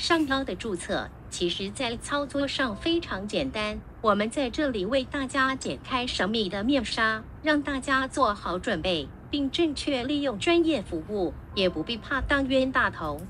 商标的注册，其实在操作上非常简单。我们在这里为大家解开神秘的面纱，让大家做好准备，并正确利用专业服务，也不必怕当冤大头。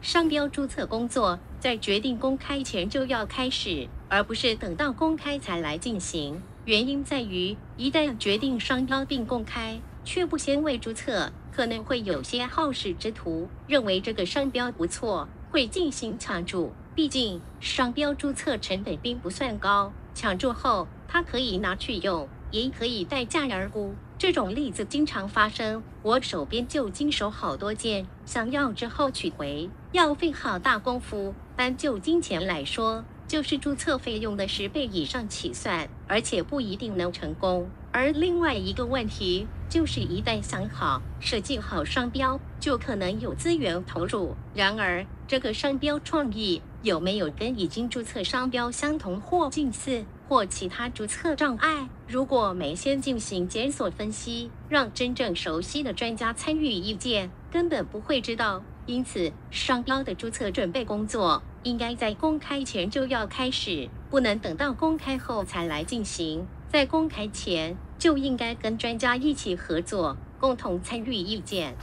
商标注册工作在决定公开前就要开始，而不是等到公开才来进行。原因在于，一旦决定商标并公开，却不先未注册。可能会有些好事之徒认为这个商标不错，会进行抢注。毕竟商标注册成本并不算高，抢注后他可以拿去用，也可以待价而沽。这种例子经常发生，我手边就经手好多件，想要之后取回要费好大功夫。单就金钱来说，就是注册费用的十倍以上起算，而且不一定能成功。而另外一个问题就是，一旦想好、设计好商标，就可能有资源投入。然而，这个商标创意有没有跟已经注册商标相同或近似，或其他注册障碍？如果没先进行检索分析，让真正熟悉的专家参与意见，根本不会知道。因此，商标的注册准备工作应该在公开前就要开始，不能等到公开后才来进行。在公开前就应该跟专家一起合作，共同参与意见。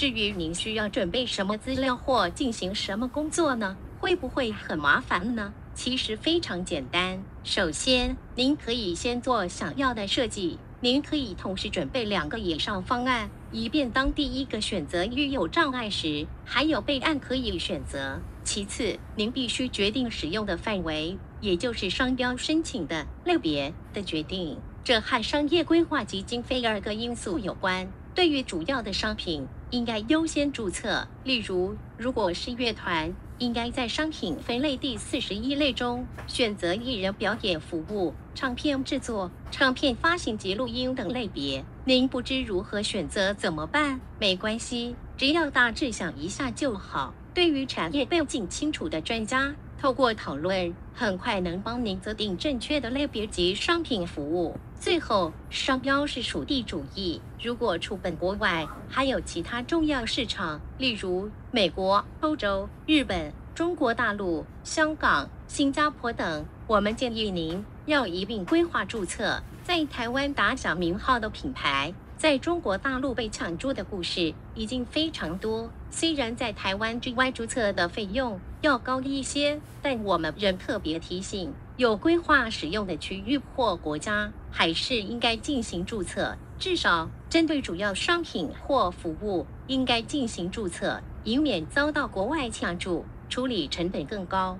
至于您需要准备什么资料或进行什么工作呢？会不会很麻烦呢？其实非常简单。首先，您可以先做想要的设计。您可以同时准备两个以上方案，以便当第一个选择遇有障碍时，还有备案可以选择。其次，您必须决定使用的范围。也就是商标申请的类别的决定，这和商业规划及经费二个因素有关。对于主要的商品，应该优先注册。例如，如果是乐团，应该在商品分类第四十一类中选择艺人表演服务、唱片制作、唱片发行及录音等类别。您不知如何选择怎么办？没关系，只要大致想一下就好。对于产业背景清楚的专家。透过讨论，很快能帮您择定正确的类别及商品服务。最后，商标是属地主义。如果除本国外，还有其他重要市场，例如美国、欧洲、日本、中国大陆、香港、新加坡等，我们建议您要一并规划注册。在台湾打响名号的品牌。在中国大陆被抢注的故事已经非常多。虽然在台湾境外注册的费用要高一些，但我们仍特别提醒，有规划使用的区域或国家，还是应该进行注册。至少针对主要商品或服务，应该进行注册，以免遭到国外抢注，处理成本更高。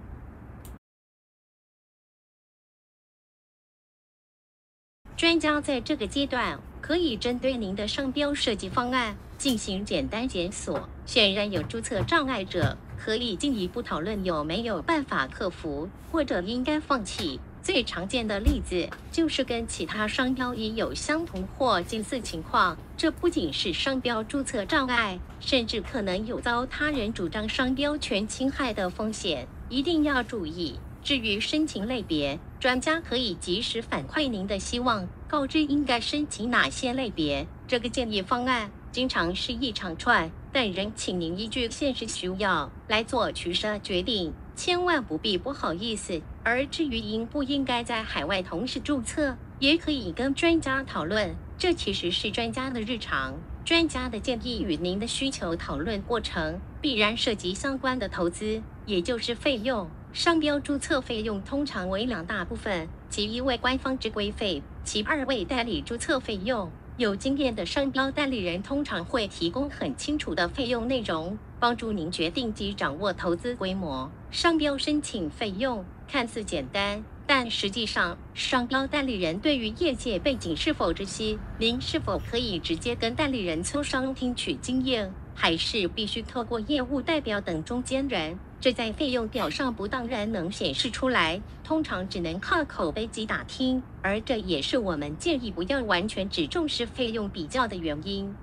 专家在这个阶段。可以针对您的商标设计方案进行简单检索。显然有注册障碍者，可以进一步讨论有没有办法克服，或者应该放弃。最常见的例子就是跟其他商标已有相同或近似情况。这不仅是商标注册障碍，甚至可能有遭他人主张商标权侵害的风险，一定要注意。至于申请类别，专家可以及时反馈您的希望，告知应该申请哪些类别。这个建议方案经常是一长串，但仍请您依据现实需要来做取舍决定，千万不必不好意思。而至于应不应该在海外同时注册，也可以跟专家讨论，这其实是专家的日常。专家的建议与您的需求讨论过程，必然涉及相关的投资，也就是费用。商标注册费用通常为两大部分，其一为官方之规费，其二为代理注册费用。有经验的商标代理人通常会提供很清楚的费用内容，帮助您决定及掌握投资规模。商标申请费用看似简单，但实际上，商标代理人对于业界背景是否知悉，您是否可以直接跟代理人磋商听取经验，还是必须透过业务代表等中间人？这在费用表上不当然能显示出来，通常只能靠口碑及打听，而这也是我们建议不要完全只重视费用比较的原因。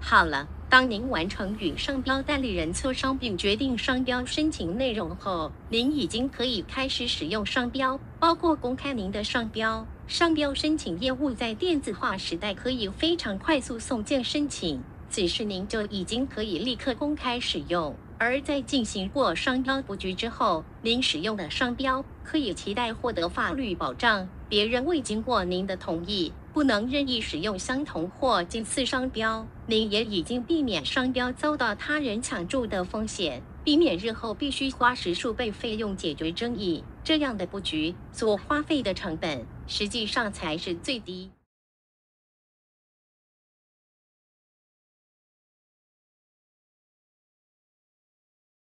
好了，当您完成与商标代理人磋商并决定商标申请内容后，您已经可以开始使用商标，包括公开您的商标。商标申请业务在电子化时代可以非常快速送件申请，此时您就已经可以立刻公开使用。而在进行过商标布局之后，您使用的商标可以期待获得法律保障。别人未经过您的同意，不能任意使用相同或近似商标。您也已经避免商标遭到他人抢注的风险，避免日后必须花十数倍费用解决争议。这样的布局所花费的成本，实际上才是最低。